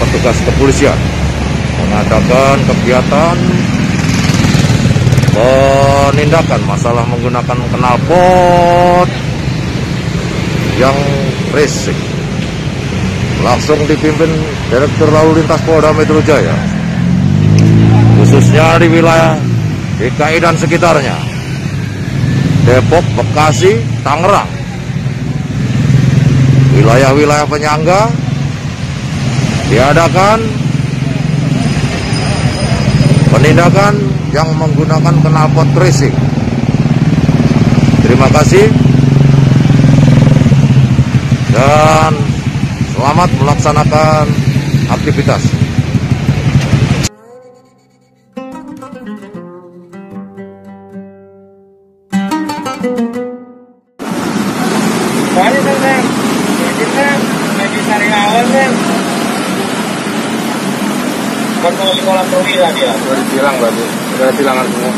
petugas kepolisian. Mengadakan kegiatan penindakan masalah menggunakan knalpot yang racing langsung dipimpin Direktur Lalu Lintas Polda Metro Jaya khususnya di wilayah DKI dan sekitarnya Depok, Bekasi, Tangerang. Wilayah-wilayah penyangga diadakan penindakan yang menggunakan knalpot racing terima kasih dan selamat melaksanakan aktivitas Kan kalau di kolam perwira dia. Udah ditilang berarti, udah tilangan semua.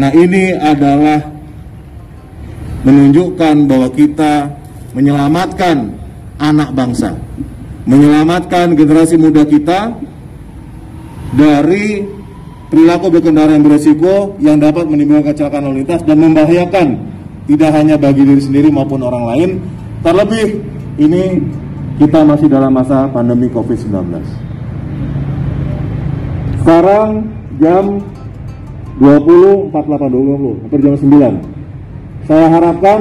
Nah ini adalah menunjukkan bahwa kita menyelamatkan anak bangsa, menyelamatkan generasi muda kita dari perilaku berkendara yang beresiko yang dapat menimbulkan kecelakaan lalu lintas dan membahayakan tidak hanya bagi diri sendiri maupun orang lain. Terlebih ini kita masih dalam masa pandemi COVID-19. Sekarang jam 20, 48, 20, hampir jam 9. Saya harapkan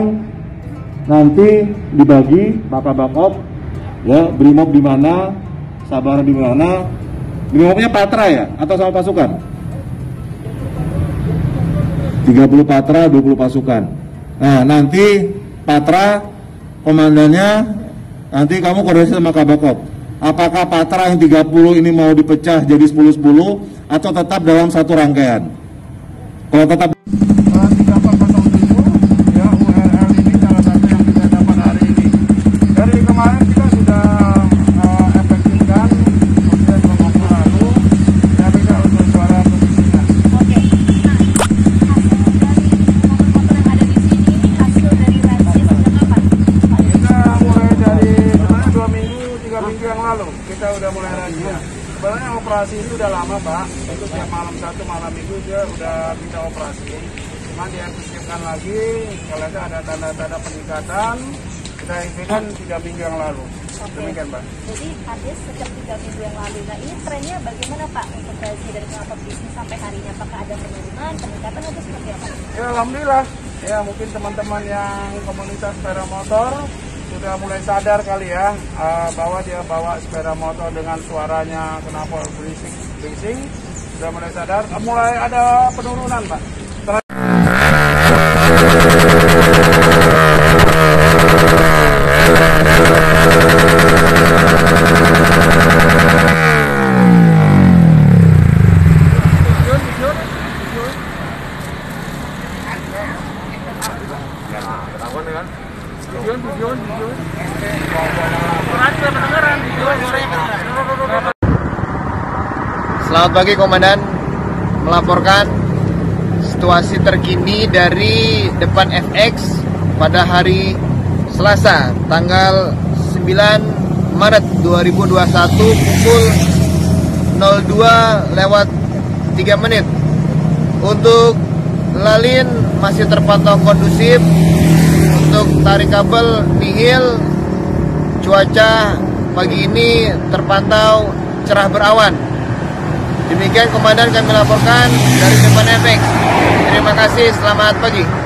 nanti dibagi maka bakop ya brimob di mana, sabar di mana. Brimobnya patra ya atau sama pasukan? 30 patra, 20 pasukan. Nah, nanti patra komandannya nanti kamu koordinasi sama Kabakop. Apakah patra yang 30 ini mau dipecah jadi 10-10 atau tetap dalam satu rangkaian? Kalau tetap kita udah mulai razia sebenarnya operasi itu udah lama pak itu tiap malam satu malam minggu dia udah kita operasi cuma diefektifkan lagi kalau ada tanda-tanda peningkatan kita efektifkan tiga minggu yang lalu demikian pak Jadi ada sejak tiga minggu yang lalu. Nah ini trennya bagaimana Pak untuk razia dari kenapa bisnis sampai hari ini? Apakah ada penurunan, peningkatan atau seperti apa? Ya alhamdulillah. Ya mungkin teman-teman yang komunitas sepeda motor sudah mulai sadar kali ya eh, bahwa dia bawa sepeda motor dengan suaranya kenapa berisik berising sudah mulai sadar Eh, mulai ada penurunan pak Selamat pagi Komandan. Melaporkan situasi terkini dari depan FX pada hari Selasa tanggal 9 Maret 2021 pukul 02 lewat 3 menit. Untuk Lalin masih terpantau kondusif Untuk tarik kabel nihil Cuaca pagi ini terpantau cerah berawan Demikian komandan kami laporkan dari depan FX. Terima kasih, selamat pagi.